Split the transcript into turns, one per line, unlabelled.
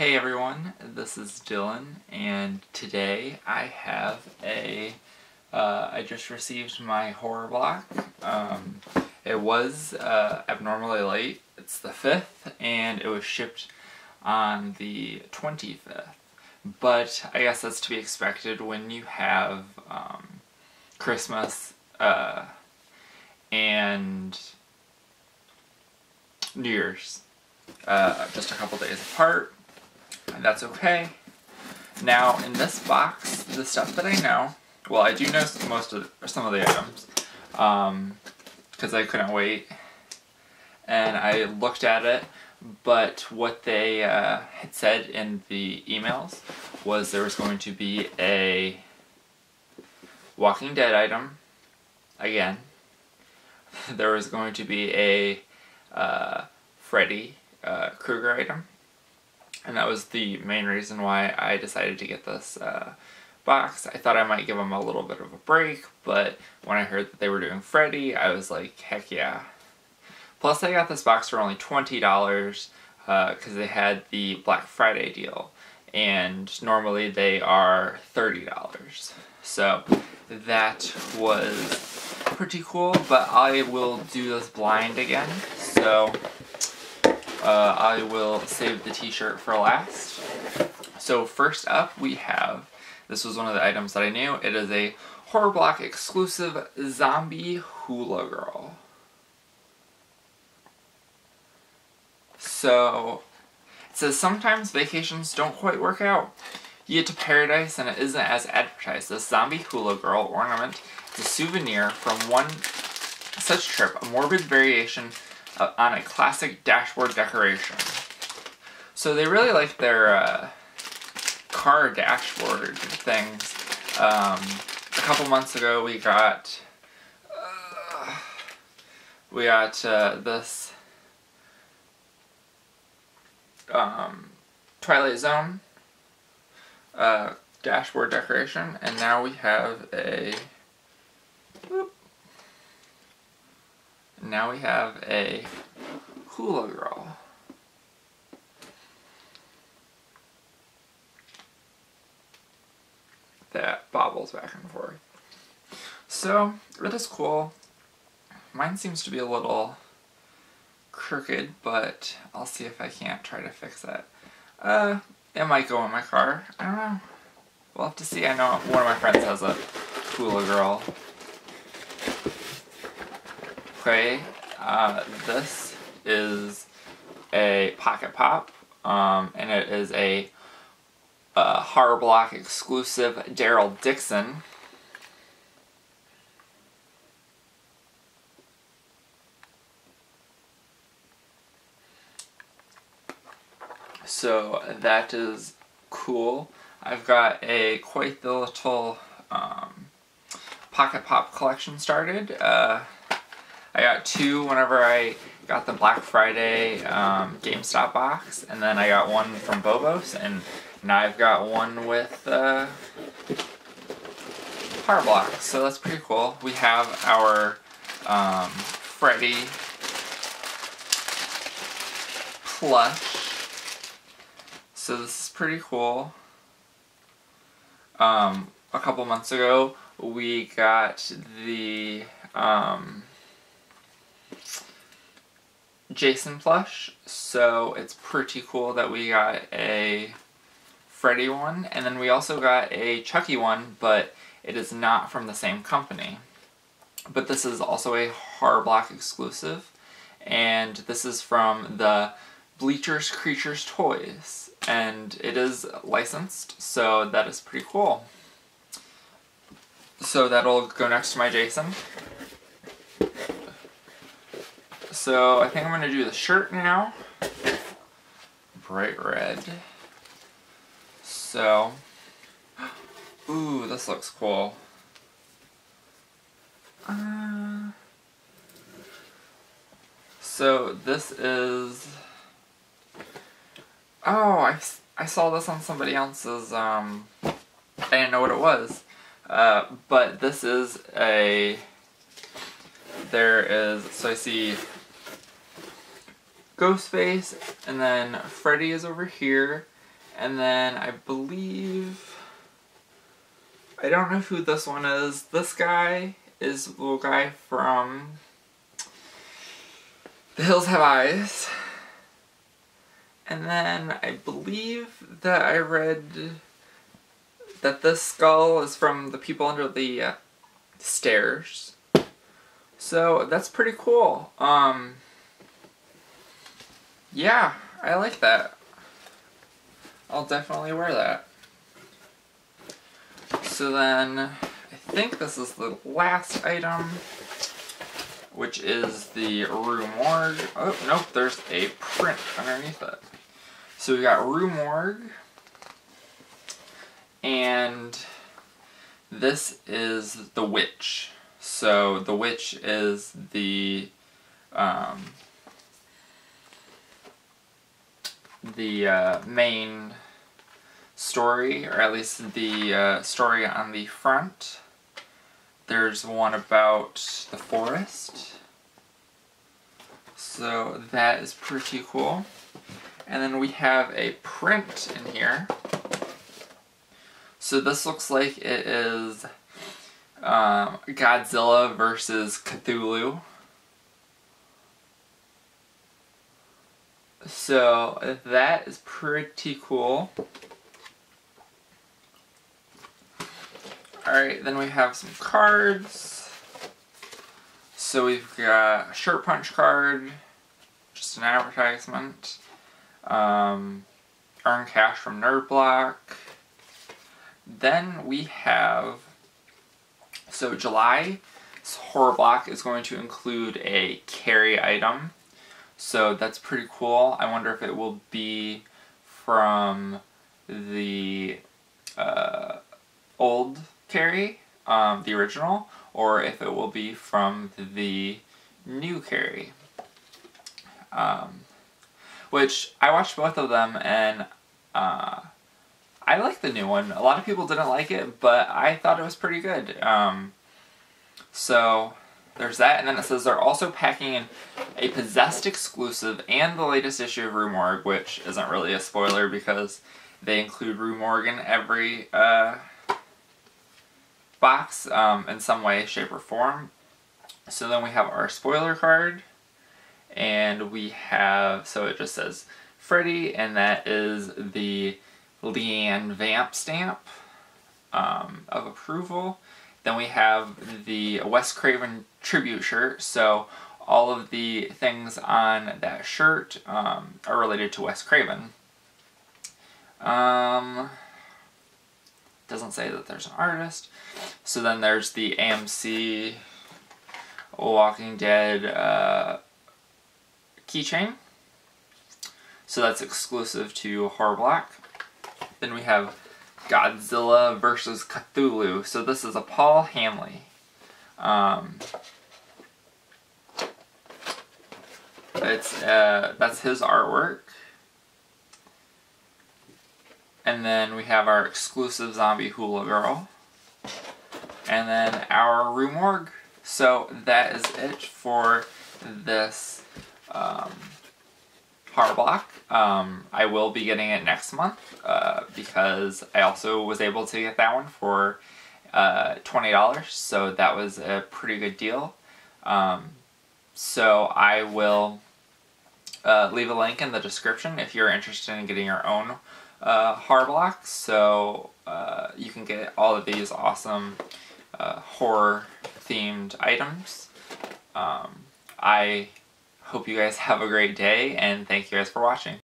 Hey everyone, this is Dylan, and today I have a. Uh, I just received my horror block. Um, it was uh, abnormally late. It's the 5th, and it was shipped on the 25th. But I guess that's to be expected when you have um, Christmas uh, and New Year's uh, just a couple days apart, that's okay. Now, in this box, the stuff that I know, well, I do know most of some of the items, because um, I couldn't wait, and I looked at it, but what they uh, had said in the emails was there was going to be a Walking Dead item, again, there was going to be a uh, Freddy uh, Krueger item. And that was the main reason why I decided to get this uh, box. I thought I might give them a little bit of a break, but when I heard that they were doing Freddy, I was like, heck yeah. Plus, I got this box for only $20 because uh, they had the Black Friday deal. And normally they are $30. So that was pretty cool, but I will do this blind again. So uh, I will save the t-shirt for last. So first up we have, this was one of the items that I knew, it is a Horror Block exclusive Zombie Hula Girl. So, it says sometimes vacations don't quite work out. You get to paradise and it isn't as advertised. This Zombie Hula Girl ornament is a souvenir from one such trip, a morbid variation on a classic dashboard decoration. So they really like their uh, car dashboard things. Um, a couple months ago we got uh, we got uh, this um, Twilight Zone uh, dashboard decoration and now we have a now we have a hula girl. That bobbles back and forth. So, it is cool. Mine seems to be a little crooked, but I'll see if I can't try to fix it. Uh, it might go in my car. I don't know. We'll have to see. I know one of my friends has a hula girl Okay, uh, this is a Pocket Pop, um, and it is a, a Horror Block exclusive Daryl Dixon. So that is cool. I've got a quite the little um, Pocket Pop collection started. Uh, I got two whenever I got the Black Friday um, GameStop box, and then I got one from Bobos, and now I've got one with uh, Horror Block, so that's pretty cool. We have our um, Freddy plush, so this is pretty cool. Um, a couple months ago, we got the um, Jason plush, so it's pretty cool that we got a Freddy one, and then we also got a Chucky one, but it is not from the same company. But this is also a Horror Block exclusive, and this is from the Bleachers Creatures Toys, and it is licensed, so that is pretty cool. So that'll go next to my Jason. So I think I'm going to do the shirt now. Bright red. So, ooh, this looks cool. Uh, so this is, oh, I, I saw this on somebody else's, um, I didn't know what it was. Uh, but this is a, there is, so I see Ghostface, and then Freddy is over here, And then I believe I don't know who this one is. This guy is the little guy from The Hills Have Eyes. And then I believe that I read that this skull is from the people under the uh, stairs. So that's pretty cool. Um, yeah, I like that. I'll definitely wear that. So then, I think this is the last item, which is the Rue Morgue. Oh, nope, there's a print underneath it. So we got Rue Morgue, and this is The Witch. So The Witch is the, um, the uh, main story, or at least the uh, story on the front. There's one about the forest. So that is pretty cool. And then we have a print in here. So this looks like it is um, Godzilla versus Cthulhu. So that is pretty cool. Alright, then we have some cards. So we've got a shirt punch card, just an advertisement. Um, earn cash from Nerd Block. Then we have, so July horror block is going to include a Carrie item. So that's pretty cool. I wonder if it will be from the uh, old Carrie, um, the original, or if it will be from the new Carrie. Um, which I watched both of them and uh, I like the new one. A lot of people didn't like it, but I thought it was pretty good. Um, so there's that, and then it says they're also packing in a Possessed exclusive and the latest issue of Rue Morgue, which isn't really a spoiler because they include Rue in every uh, box um, in some way, shape, or form. So then we have our spoiler card, and we have, so it just says Freddy, and that is the Leanne Vamp stamp um, of approval. Then we have the Wes Craven tribute shirt, so all of the things on that shirt um, are related to Wes Craven. Um, doesn't say that there's an artist. So then there's the AMC Walking Dead uh, keychain. So that's exclusive to Horror Block. Then we have Godzilla versus Cthulhu. So this is a Paul Hanley. Um, it's uh, that's his artwork. And then we have our exclusive zombie hula girl. And then our Rue Morgue. So that is it for this um, block. Um, I will be getting it next month uh, because I also was able to get that one for uh, $20. So that was a pretty good deal. Um, so I will uh, leave a link in the description if you're interested in getting your own uh, horror. So uh, you can get all of these awesome uh, horror themed items. Um, I hope you guys have a great day and thank you guys for watching.